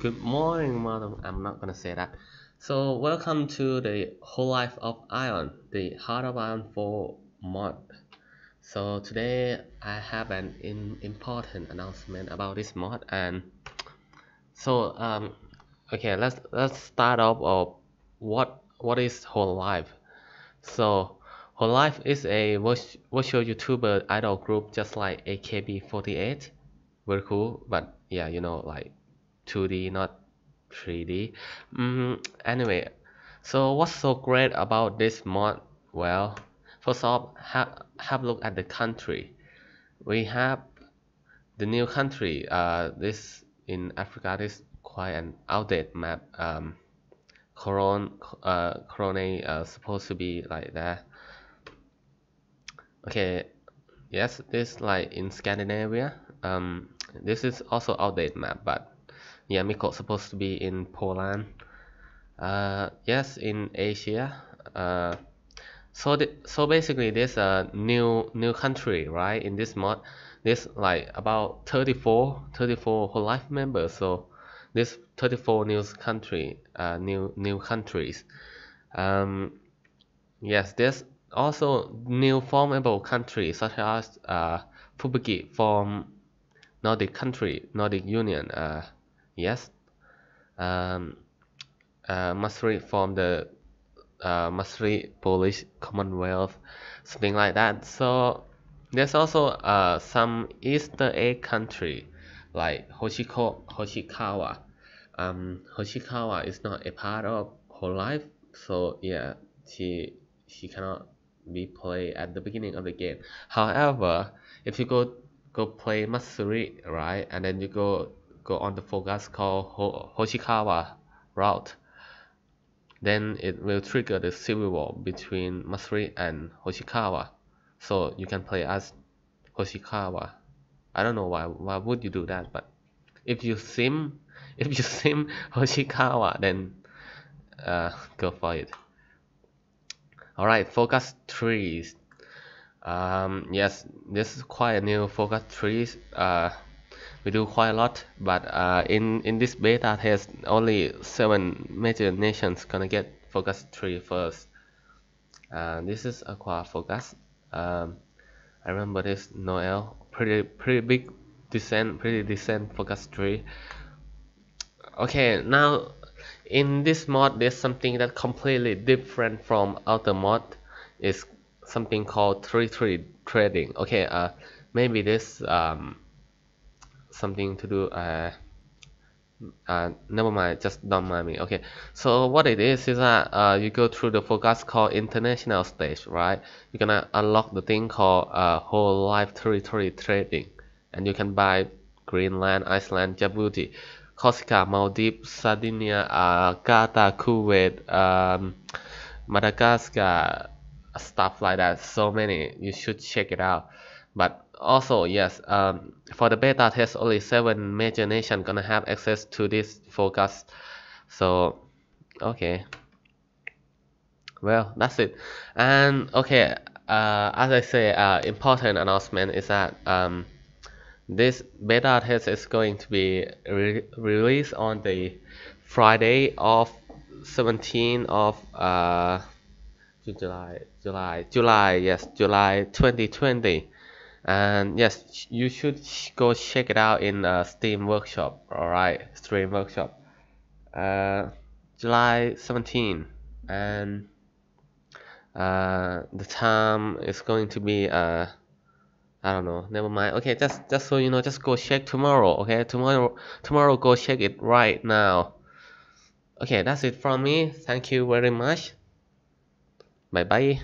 good morning madam. i'm not gonna say that so welcome to the whole life of ion the Hearts of Iron 4 mod so today i have an in, important announcement about this mod and so um okay let's let's start off of what what is Hololive. so Hololive is a virtual youtuber idol group just like akb48 very cool but yeah you know like 2D not 3D mm, anyway so what's so great about this mod? Well first off have have a look at the country. We have the new country uh, this in Africa this quite an outdated map um, Coron, uh, Korone uh, supposed to be like that. Okay yes this like in Scandinavia um, this is also outdated map but yeah Miko supposed to be in Poland. Uh, yes in Asia. Uh, so the, so basically there's a new new country right in this mod there's like about 34 34 Hololive members. So this 34 new country uh, new new countries. Um, yes there's also new formable countries such as uh, Fubuki from Nordic country Nordic Union uh, yes. Um, uh, Matsuri from the uh, Matsuri Polish Commonwealth something like that. So there's also uh, some Easter egg country like Hoshiko Hoshikawa. Um, Hoshikawa is not a part of her life so yeah she she cannot be played at the beginning of the game. However if you go go play Matsuri right and then you go go on the focus called Hoshikawa route. Then it will trigger the civil war between Matsuri and Hoshikawa. So you can play as Hoshikawa. I don't know why why would you do that but if you sim if you sim Hoshikawa then uh, go for it. Alright focus trees. Um, yes this is quite a new focus trees. Uh, we do quite a lot but uh, in in this beta test only seven major nations gonna get focus tree first. Uh, this is aqua focus. Um, I remember this Noel pretty pretty big decent pretty decent focus tree. Okay now in this mod there's something that completely different from other mod. Is something called 3-3 trading. Okay uh maybe this um something to do uh uh, never mind just don't mind me. Okay. So what it is is that uh, you go through the focus called international stage right? You're gonna unlock the thing called uh, Hololive territory trading. And you can buy Greenland Iceland Djibouti Corsica Maldives Sardinia uh, Qatar Kuwait um, Madagascar stuff like that. So many. You should check it out. But also yes um, for the beta test only seven major nations gonna have access to this focus. So okay. Well that's it. And okay uh, as I say uh, important announcement is that um, this beta test is going to be re released on the Friday of 17 of uh, July July July yes July 2020 and yes you should go check it out in uh, steam workshop all right stream workshop. Uh, july 17 and uh, the time is going to be uh, I don't know never mind. Okay just just so you know just go check tomorrow okay? Tomorrow tomorrow go check it right now. Okay that's it from me. Thank you very much. Bye bye